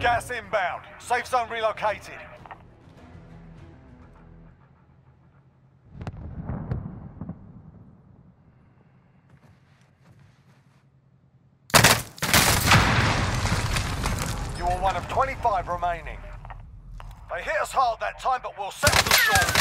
Gas inbound. Safe zone relocated. You are one of 25 remaining. They hit us hard that time, but we'll settle the score.